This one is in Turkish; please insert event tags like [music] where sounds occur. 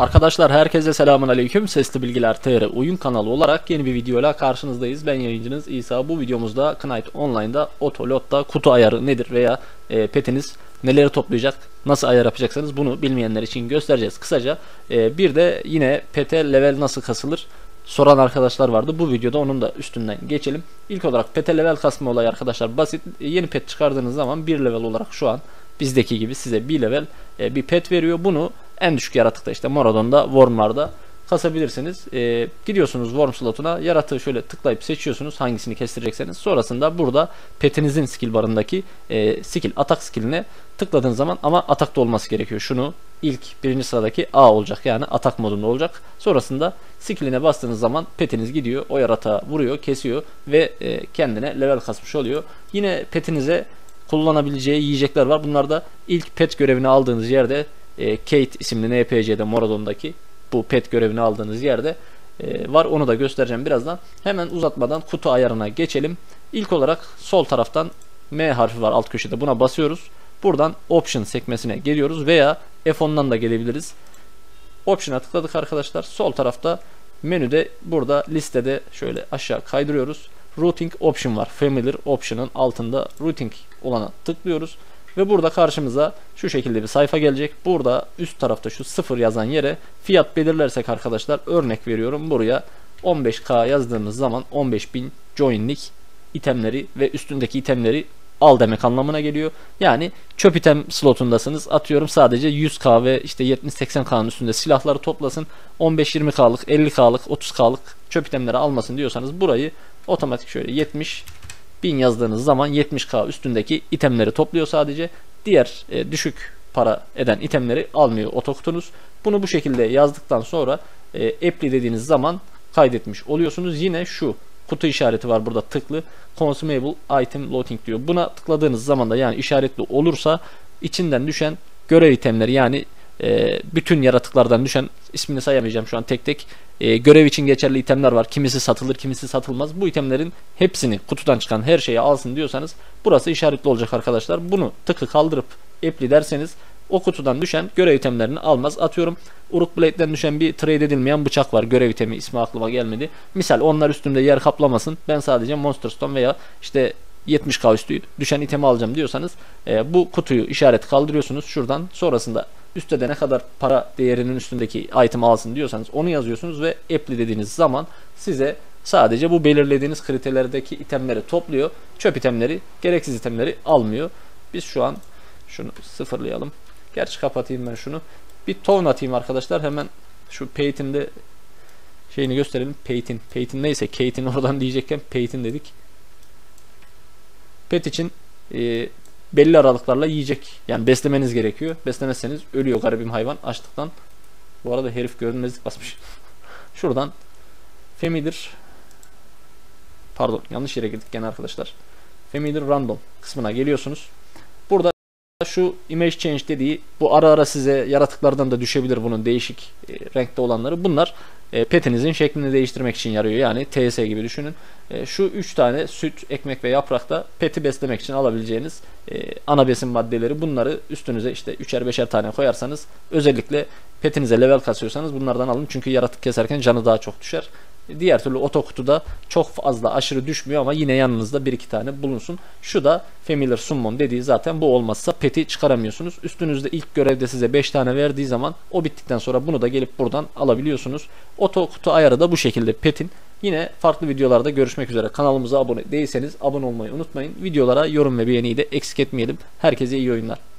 Arkadaşlar herkese selamun aleyküm. Sesli Bilgiler TR oyun kanalı olarak yeni bir videoyla karşınızdayız. Ben yayıncınız İsa. Bu videomuzda Knight Online'da Otolot'ta kutu ayarı nedir veya e, petiniz neleri toplayacak, nasıl ayar yapacaksanız bunu bilmeyenler için göstereceğiz. Kısaca e, bir de yine pete level nasıl kasılır soran arkadaşlar vardı. Bu videoda onun da üstünden geçelim. İlk olarak pete level kasma olayı arkadaşlar basit. Yeni pet çıkardığınız zaman bir level olarak şu an bizdeki gibi size bir level e, bir pet veriyor. Bunu en düşük yaratıkta işte Moradon'da, Worm'larda kasabilirsiniz. E, gidiyorsunuz Worm slotuna yaratığı şöyle tıklayıp seçiyorsunuz hangisini kestirecekseniz. Sonrasında burada petinizin skill barındaki e, skill atak skilline tıkladığınız zaman ama atakta olması gerekiyor. Şunu ilk birinci sıradaki A olacak yani atak modunda olacak. Sonrasında skilline bastığınız zaman petiniz gidiyor o yaratığa vuruyor kesiyor ve e, kendine level kasmış oluyor. Yine petinize kullanabileceği yiyecekler var. Bunlar da ilk pet görevini aldığınız yerde e, Kate isimli NPC'de Moradon'daki bu pet görevini aldığınız yerde e, var. Onu da göstereceğim birazdan. Hemen uzatmadan kutu ayarına geçelim. İlk olarak sol taraftan M harfi var alt köşede. Buna basıyoruz. Buradan Option sekmesine geliyoruz veya F10'dan da gelebiliriz. Option'a tıkladık arkadaşlar. Sol tarafta menüde burada listede şöyle aşağı kaydırıyoruz. Routing Option var. Familiar Option'ın altında Routing olana tıklıyoruz. Ve burada karşımıza şu şekilde bir sayfa gelecek. Burada üst tarafta şu sıfır yazan yere fiyat belirlersek arkadaşlar örnek veriyorum buraya 15k yazdığımız zaman 15.000 joinlik itemleri ve üstündeki itemleri al demek anlamına geliyor. Yani çöp item slotundasınız. Atıyorum sadece 100k ve işte 70-80k'nın üstünde silahları toplasın. 15-20k'lık, 50k'lık, 30k'lık çöp itemleri almasın diyorsanız burayı otomatik şöyle 70 1000 yazdığınız zaman 70k üstündeki itemleri topluyor sadece. Diğer e, düşük para eden itemleri almıyor otokutunuz. Bunu bu şekilde yazdıktan sonra e, apply dediğiniz zaman kaydetmiş oluyorsunuz. Yine şu kutu işareti var burada tıklı consumable item loading diyor. Buna tıkladığınız zaman da yani işaretli olursa içinden düşen görev itemleri yani e, bütün yaratıklardan düşen ismini sayamayacağım şu an tek tek e, görev için geçerli itemler var. Kimisi satılır, kimisi satılmaz. Bu itemlerin hepsini kutudan çıkan her şeyi alsın diyorsanız burası işaretli olacak arkadaşlar. Bunu tıkı kaldırıp apply derseniz o kutudan düşen görev itemlerini almaz. Atıyorum Uruk Blade'den düşen bir trade edilmeyen bıçak var. Görev itemi ismi aklıma gelmedi. Misal onlar üstümde yer kaplamasın. Ben sadece Monster Stone veya işte 70k üstü düşen itemi alacağım diyorsanız e, bu kutuyu işaret kaldırıyorsunuz şuradan. Sonrasında üstte de ne kadar para değerinin üstündeki item alsın diyorsanız onu yazıyorsunuz ve apply dediğiniz zaman size sadece bu belirlediğiniz kriterlerdeki itemleri topluyor. Çöp itemleri, gereksiz itemleri almıyor. Biz şu an şunu sıfırlayalım. Gerçi kapatayım ben şunu. Bir tone atayım arkadaşlar. Hemen şu Peyton'de şeyini gösterelim. Peyton. Peyton neyse Kate'in oradan diyecekken Peyton dedik. Pet için e, belli aralıklarla yiyecek. Yani beslemeniz gerekiyor. Beslemezseniz ölüyor garibim hayvan açlıktan. Bu arada herif görünmezlik basmış. [laughs] Şuradan Familiar Pardon yanlış yere girdik gene arkadaşlar. Familiar Random kısmına geliyorsunuz. Şu image change dediği bu ara ara size yaratıklardan da düşebilir bunun değişik e, renkte olanları. Bunlar e, petinizin şeklini değiştirmek için yarıyor. Yani TS gibi düşünün. E, şu 3 tane süt, ekmek ve yaprakta peti beslemek için alabileceğiniz e, ana besin maddeleri bunları üstünüze işte 3'er 5'er tane koyarsanız özellikle petinize level kasıyorsanız bunlardan alın. Çünkü yaratık keserken canı daha çok düşer. Diğer türlü otokutuda çok fazla aşırı düşmüyor ama yine yanınızda bir iki tane bulunsun. Şu da Familiar Summon dediği zaten bu olmazsa peti çıkaramıyorsunuz. Üstünüzde ilk görevde size 5 tane verdiği zaman o bittikten sonra bunu da gelip buradan alabiliyorsunuz. Otokutu ayarı da bu şekilde petin. Yine farklı videolarda görüşmek üzere. Kanalımıza abone değilseniz abone olmayı unutmayın. Videolara yorum ve beğeniyi de eksik etmeyelim. Herkese iyi oyunlar.